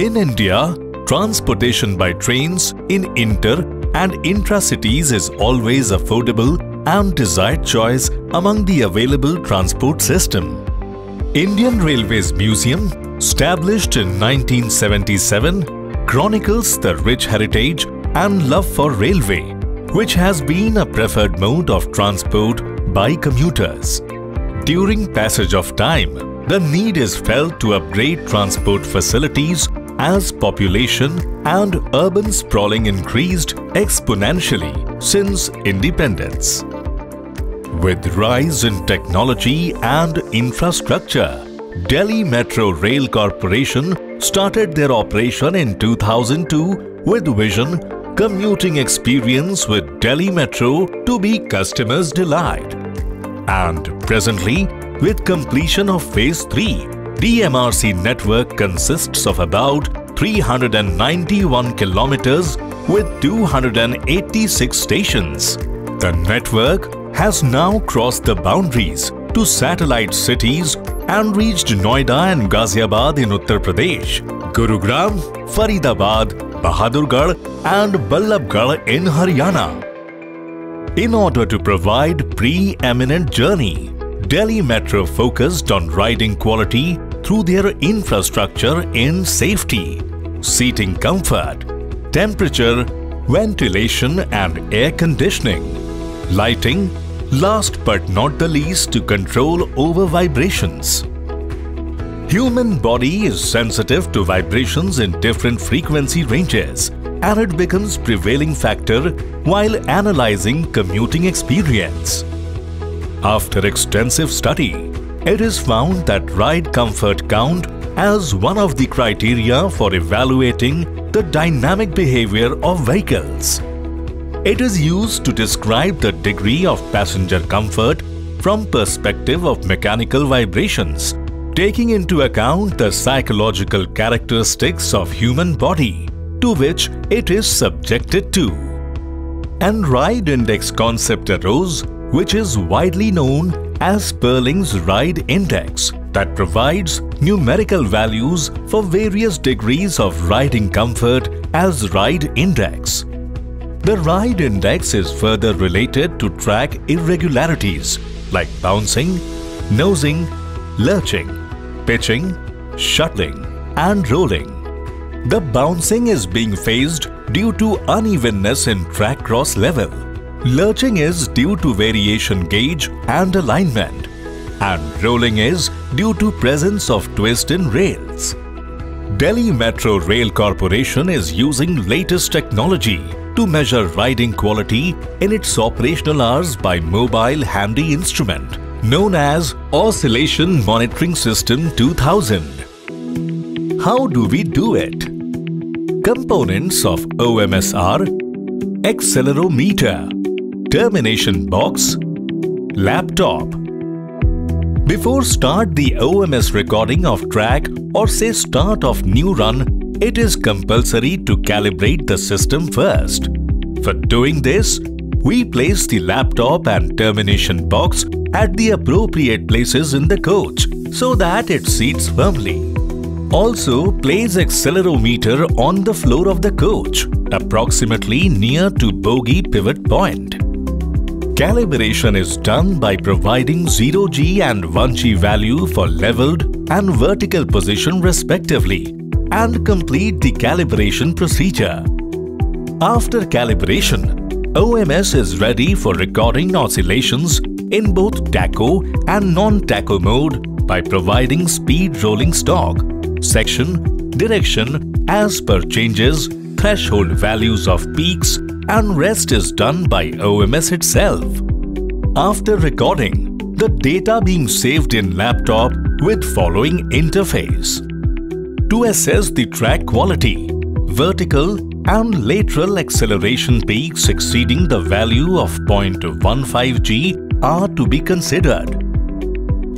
In India, transportation by trains in inter and intra-cities is always affordable and desired choice among the available transport system. Indian Railways Museum, established in 1977, chronicles the rich heritage and love for railway, which has been a preferred mode of transport by commuters. During passage of time, the need is felt to upgrade transport facilities as population and urban sprawling increased exponentially since independence. With rise in technology and infrastructure, Delhi Metro Rail Corporation started their operation in 2002 with vision commuting experience with Delhi Metro to be customers' delight. And presently, with completion of Phase 3, DMRC network consists of about 391 kilometers with 286 stations. The network has now crossed the boundaries to satellite cities and reached Noida and Ghaziabad in Uttar Pradesh, Gurugram, Faridabad, Bahadurgarh and Ballabgarh in Haryana. In order to provide pre-eminent journey, Delhi Metro focused on riding quality through their infrastructure in safety, seating comfort, temperature, ventilation and air conditioning, lighting, last but not the least to control over vibrations. Human body is sensitive to vibrations in different frequency ranges and it becomes prevailing factor while analyzing commuting experience. After extensive study, it is found that ride comfort count as one of the criteria for evaluating the dynamic behavior of vehicles. It is used to describe the degree of passenger comfort from perspective of mechanical vibrations, taking into account the psychological characteristics of human body to which it is subjected to. And ride index concept arose which is widely known as Sperling's Ride Index that provides numerical values for various degrees of riding comfort as Ride Index. The Ride Index is further related to track irregularities like bouncing, nosing, lurching, pitching, shuttling and rolling. The bouncing is being phased due to unevenness in track cross level Lurching is due to variation gauge and alignment and rolling is due to presence of twist in rails. Delhi Metro Rail Corporation is using latest technology to measure riding quality in its operational hours by mobile handy instrument known as Oscillation Monitoring System 2000. How do we do it? Components of OMS are accelerometer, termination box, laptop. Before start the OMS recording of track or say start of new run, it is compulsory to calibrate the system first. For doing this, we place the laptop and termination box at the appropriate places in the coach so that it seats firmly. Also, place accelerometer on the floor of the coach, approximately near to bogie pivot point. Calibration is done by providing 0G and 1G value for leveled and vertical position respectively and complete the calibration procedure. After calibration, OMS is ready for recording oscillations in both Tacho and non-Tacho mode by providing speed rolling stock, section, direction as per changes, threshold values of peaks and rest is done by OMS itself. After recording, the data being saved in laptop with following interface. To assess the track quality, vertical and lateral acceleration peaks exceeding the value of 0.15 G are to be considered.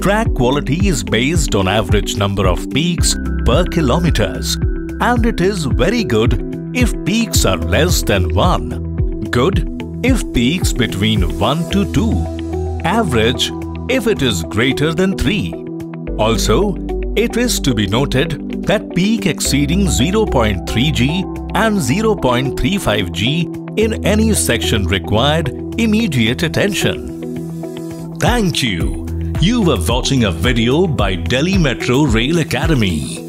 Track quality is based on average number of peaks per kilometers and it is very good if peaks are less than 1. Good if peaks between 1 to 2. Average if it is greater than 3. Also, it is to be noted that peak exceeding 0.3G and 0.35G in any section required immediate attention. Thank you. You were watching a video by Delhi Metro Rail Academy.